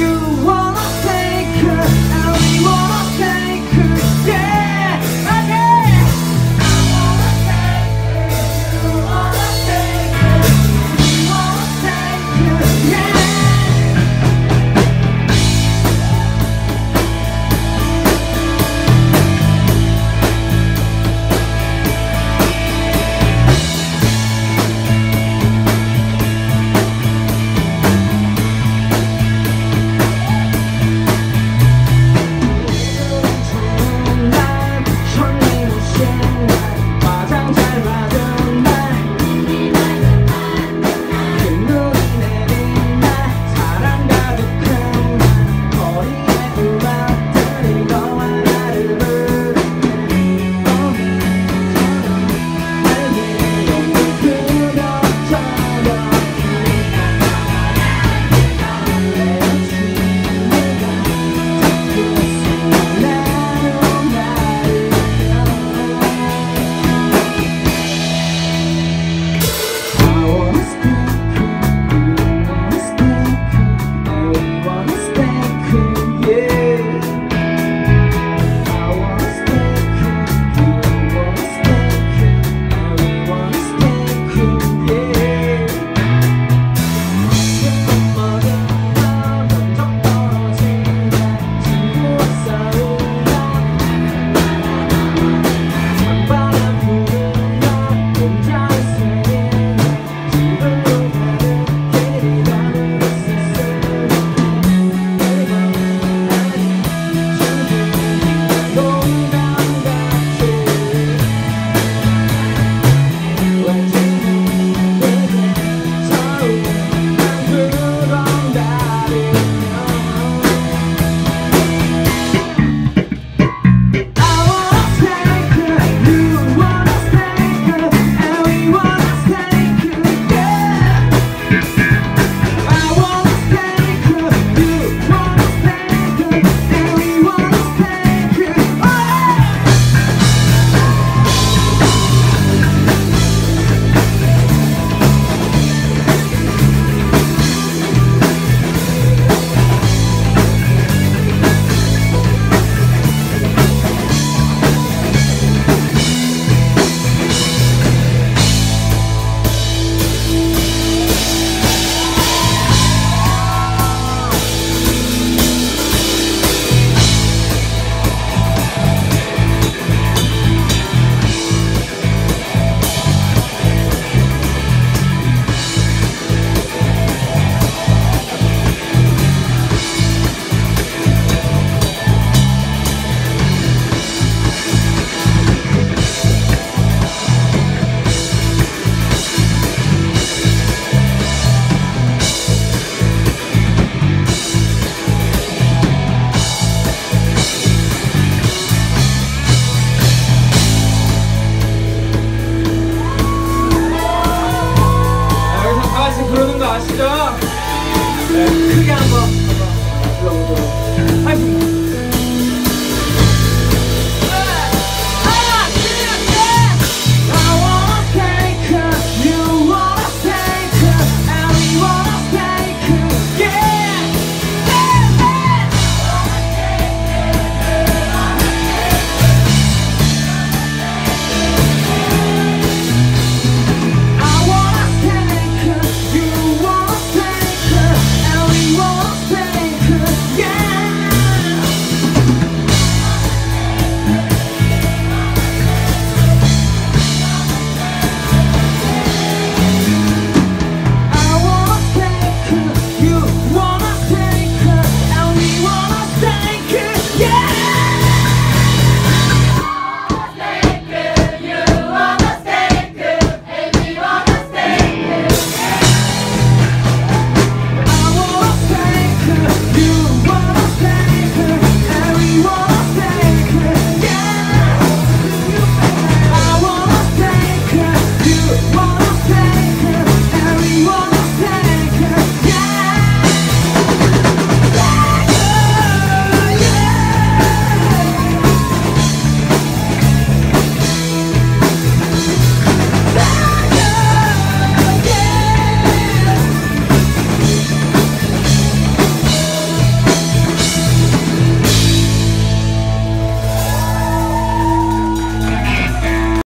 you.